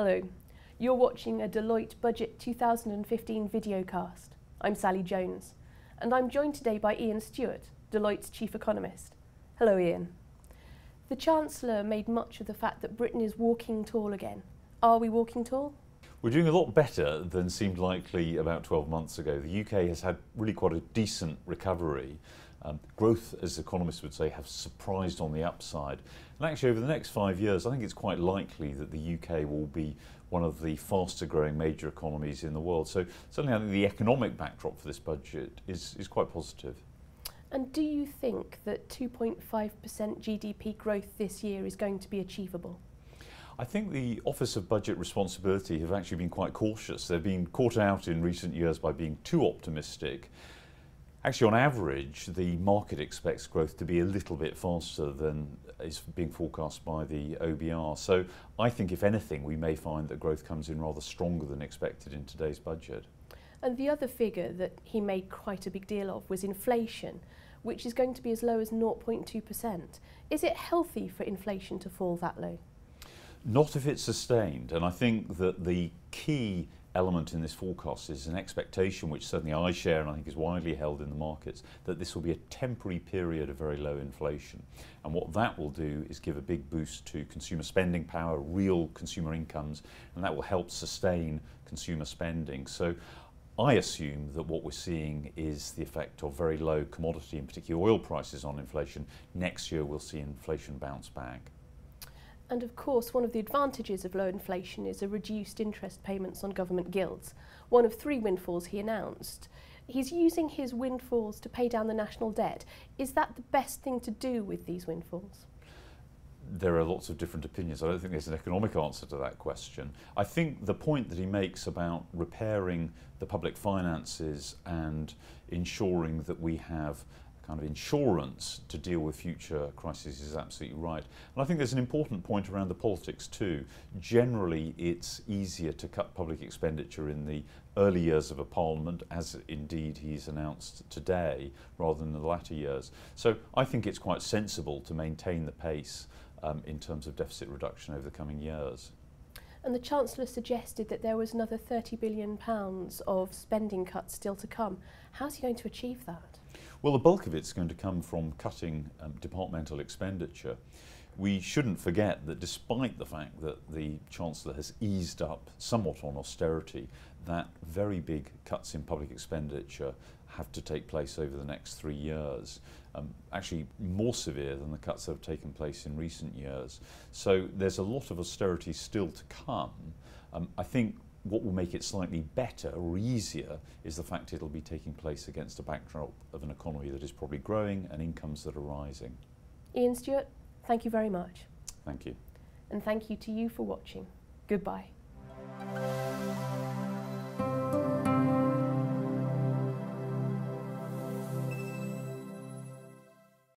Hello, you're watching a Deloitte Budget 2015 videocast. I'm Sally Jones, and I'm joined today by Ian Stewart, Deloitte's chief economist. Hello, Ian. The Chancellor made much of the fact that Britain is walking tall again. Are we walking tall? We're doing a lot better than seemed likely about 12 months ago. The UK has had really quite a decent recovery. Um, growth, as economists would say, have surprised on the upside. And actually, over the next five years, I think it's quite likely that the UK will be one of the faster growing major economies in the world. So, certainly, I think the economic backdrop for this budget is, is quite positive. And do you think that 2.5% GDP growth this year is going to be achievable? I think the Office of Budget Responsibility have actually been quite cautious. They've been caught out in recent years by being too optimistic. Actually, on average, the market expects growth to be a little bit faster than is being forecast by the OBR. So I think, if anything, we may find that growth comes in rather stronger than expected in today's budget. And the other figure that he made quite a big deal of was inflation, which is going to be as low as 0.2%. Is it healthy for inflation to fall that low? Not if it's sustained. And I think that the key element in this forecast is an expectation, which certainly I share and I think is widely held in the markets, that this will be a temporary period of very low inflation. And what that will do is give a big boost to consumer spending power, real consumer incomes, and that will help sustain consumer spending. So I assume that what we're seeing is the effect of very low commodity, in particular oil prices on inflation. Next year we'll see inflation bounce back. And of course, one of the advantages of low inflation is a reduced interest payments on government gilts, one of three windfalls he announced. He's using his windfalls to pay down the national debt. Is that the best thing to do with these windfalls? there are lots of different opinions. I don't think there's an economic answer to that question. I think the point that he makes about repairing the public finances and ensuring that we have kind of insurance to deal with future crises is absolutely right. And I think there's an important point around the politics too. Generally, it's easier to cut public expenditure in the early years of a parliament, as indeed he's announced today, rather than the latter years. So I think it's quite sensible to maintain the pace um, in terms of deficit reduction over the coming years. And the Chancellor suggested that there was another £30 billion of spending cuts still to come. How's he going to achieve that? Well, the bulk of it's going to come from cutting um, departmental expenditure. We shouldn't forget that despite the fact that the Chancellor has eased up somewhat on austerity, that very big cuts in public expenditure have to take place over the next three years, um, actually more severe than the cuts that have taken place in recent years. So there's a lot of austerity still to come. Um, I think what will make it slightly better or easier is the fact it'll be taking place against a backdrop of an economy that is probably growing and incomes that are rising. Ian Stewart, thank you very much. Thank you. And thank you to you for watching. Goodbye.